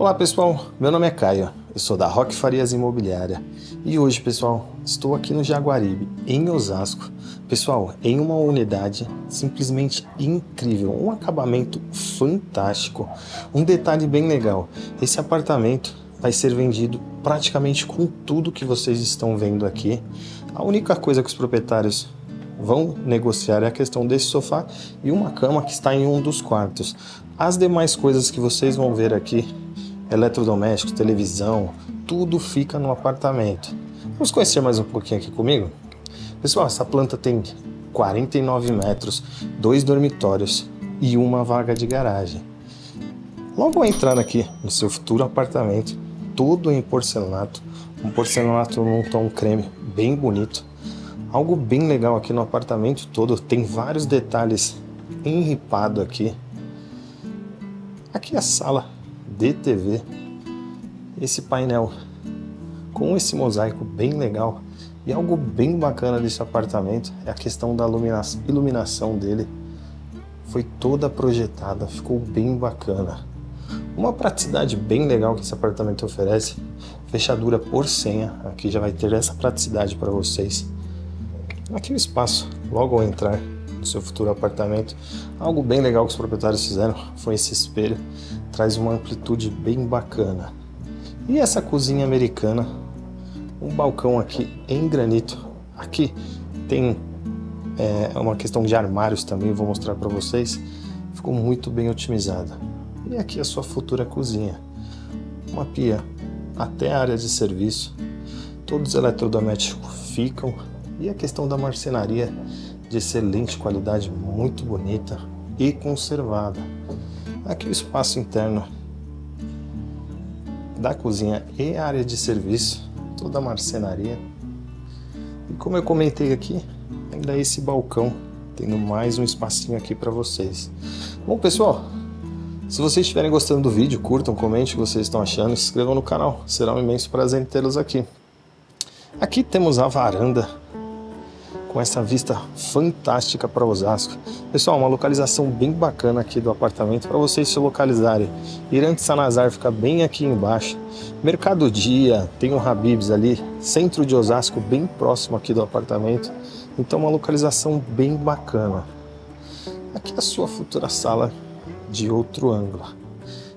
Olá pessoal, meu nome é Caio, eu sou da Rock Farias Imobiliária e hoje pessoal, estou aqui no Jaguaribe, em Osasco. Pessoal, em uma unidade simplesmente incrível, um acabamento fantástico, um detalhe bem legal. Esse apartamento vai ser vendido praticamente com tudo que vocês estão vendo aqui. A única coisa que os proprietários vão negociar é a questão desse sofá e uma cama que está em um dos quartos. As demais coisas que vocês vão ver aqui, eletrodomésticos, televisão, tudo fica no apartamento. Vamos conhecer mais um pouquinho aqui comigo? Pessoal, essa planta tem 49 metros, dois dormitórios e uma vaga de garagem. Logo entrando aqui no seu futuro apartamento, todo em porcelanato, um porcelanato num tom creme bem bonito, Algo bem legal aqui no apartamento todo, tem vários detalhes enripado aqui. Aqui é a sala de TV. Esse painel com esse mosaico bem legal. E algo bem bacana desse apartamento é a questão da iluminação dele. Foi toda projetada, ficou bem bacana. Uma praticidade bem legal que esse apartamento oferece, fechadura por senha, aqui já vai ter essa praticidade para vocês. Aqui o espaço, logo ao entrar no seu futuro apartamento, algo bem legal que os proprietários fizeram foi esse espelho, traz uma amplitude bem bacana. E essa cozinha americana, um balcão aqui em granito. Aqui tem é, uma questão de armários também, vou mostrar para vocês. Ficou muito bem otimizada. E aqui a sua futura cozinha. Uma pia até a área de serviço. Todos os eletrodomésticos ficam e a questão da marcenaria de excelente qualidade, muito bonita e conservada. Aqui o espaço interno da cozinha e área de serviço, toda a marcenaria. E como eu comentei aqui, ainda esse balcão, tendo mais um espacinho aqui para vocês. Bom, pessoal, se vocês estiverem gostando do vídeo, curtam, comentem o que vocês estão achando, se inscrevam no canal. Será um imenso prazer tê-los aqui. Aqui temos a varanda com essa vista fantástica para Osasco. Pessoal, uma localização bem bacana aqui do apartamento para vocês se localizarem. Irante Sanazar fica bem aqui embaixo. Mercado Dia, tem um Habibs ali, centro de Osasco, bem próximo aqui do apartamento. Então uma localização bem bacana. Aqui é a sua futura sala de outro ângulo.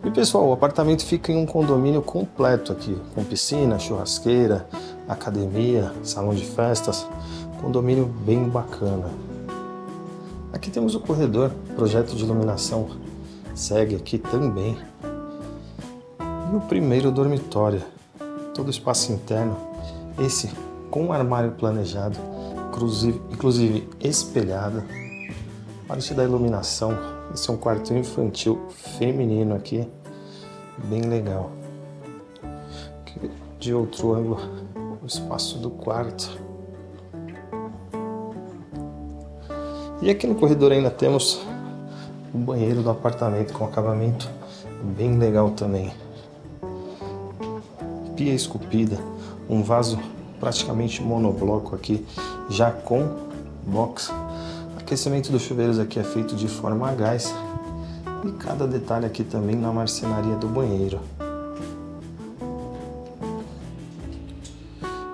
E pessoal, o apartamento fica em um condomínio completo aqui, com piscina, churrasqueira, academia, salão de festas, condomínio bem bacana. Aqui temos o corredor, projeto de iluminação segue aqui também. E o primeiro dormitório, todo o espaço interno, esse com armário planejado, inclusive, inclusive espelhado. Parte da iluminação, esse é um quarto infantil feminino aqui, bem legal. De outro ângulo, o espaço do quarto. E aqui no corredor ainda temos o banheiro do apartamento com acabamento bem legal também. Pia esculpida, um vaso praticamente monobloco aqui, já com box. Aquecimento dos chuveiros aqui é feito de forma a gás e cada detalhe aqui também na marcenaria do banheiro.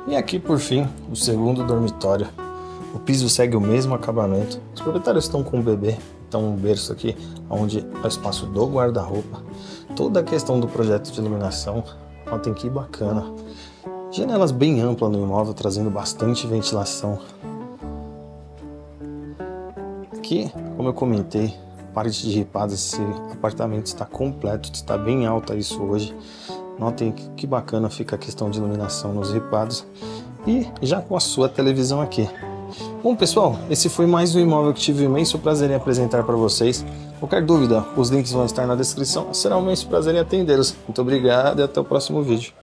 E aqui por fim, o segundo dormitório. O piso segue o mesmo acabamento. Os proprietários estão com um bebê, então um berço aqui, onde é o espaço do guarda-roupa. Toda a questão do projeto de iluminação, notem que bacana. Janelas bem amplas no imóvel, trazendo bastante ventilação. Aqui, como eu comentei, parte de ripadas, esse apartamento está completo, está bem alta isso hoje. Notem que bacana fica a questão de iluminação nos ripados e já com a sua televisão aqui. Bom, pessoal, esse foi mais um imóvel que tive o imenso prazer em apresentar para vocês. Qualquer dúvida, os links vão estar na descrição. Será um imenso prazer em atendê-los. Muito obrigado e até o próximo vídeo.